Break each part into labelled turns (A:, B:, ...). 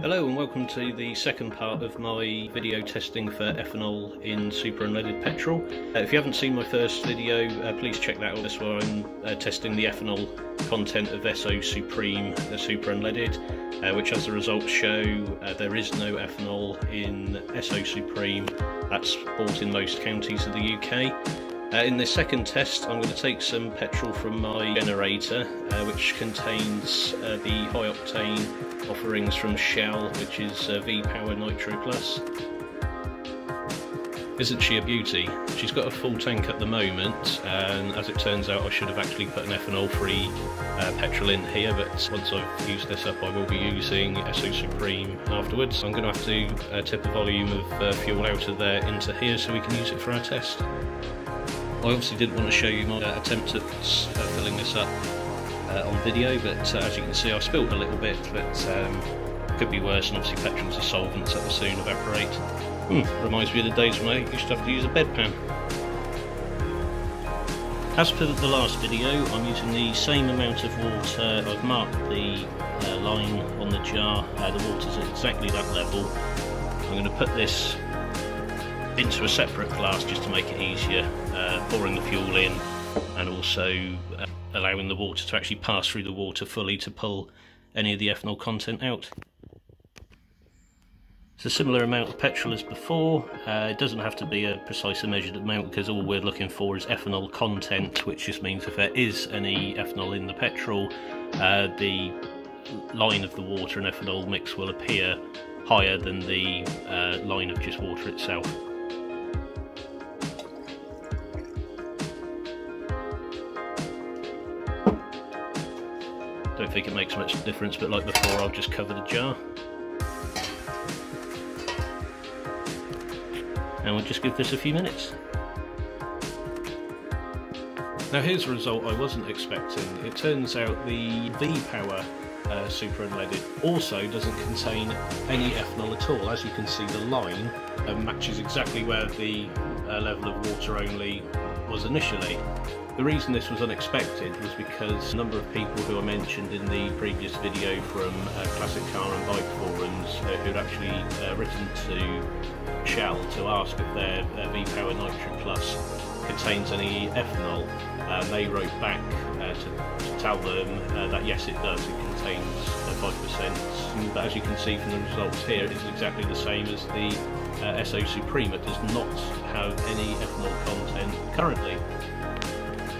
A: Hello and welcome to the second part of my video testing for ethanol in super unleaded petrol. Uh, if you haven't seen my first video, uh, please check that out. That's where I'm uh, testing the ethanol content of Esso Supreme uh, super unleaded, uh, which as the results show, uh, there is no ethanol in Esso Supreme. That's bought in most counties of the UK. Uh, in this second test I'm going to take some petrol from my generator uh, which contains uh, the high octane offerings from Shell which is uh, V-Power Nitro Plus. Isn't she a beauty? She's got a full tank at the moment and as it turns out I should have actually put an ethanol free uh, petrol in here but once I've used this up I will be using Esso Supreme afterwards. I'm going to have to uh, tip a volume of fuel out of there into here so we can use it for our test. I obviously didn't want to show you my uh, attempt at uh, filling this up uh, on video, but uh, as you can see I spilled a little bit, but um, could be worse, and obviously petrol's a solvent that will soon evaporate. Hmm, reminds me of the days when I used to have to use a bedpan. As per the last video, I'm using the same amount of water. I've marked the uh, line on the jar, uh, the water's at exactly that level. I'm going to put this into a separate glass just to make it easier, uh, pouring the fuel in and also uh, allowing the water to actually pass through the water fully to pull any of the ethanol content out. It's a similar amount of petrol as before, uh, it doesn't have to be a precisely measured amount because all we're looking for is ethanol content which just means if there is any ethanol in the petrol uh, the line of the water and ethanol mix will appear higher than the uh, line of just water itself. Don't think it makes much difference, but like before, I'll just cover the jar. And we'll just give this a few minutes. Now here's a result I wasn't expecting. It turns out the V-Power uh, super unleaded also doesn't contain any ethanol at all. As you can see the line uh, matches exactly where the uh, level of water only was initially. The reason this was unexpected was because a number of people who I mentioned in the previous video from uh, Classic Car and Bike forums uh, who'd actually uh, written to Shell to ask if their, their V-Power Nitro Plus contains any ethanol they wrote back uh, to, to, tell them uh, that yes it does, it contains 5% uh, but as you can see from the results here it is exactly the same as the Esso Supreme, it does not have any ethanol content currently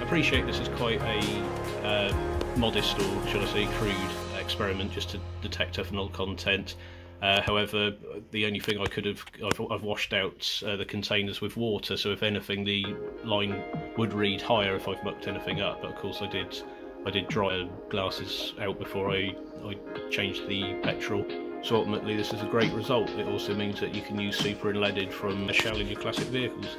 A: appreciate this is quite a uh, modest or shall I say crude experiment just to detect ethanol content. Uh, however, the only thing I could have, I've, I've washed out uh, the containers with water, so if anything, the line would read higher if I've mucked anything up. But of course, I did, I did dry glasses out before I, I changed the petrol. So ultimately, this is a great result. It also means that you can use super unleaded from a Shell in your classic vehicles.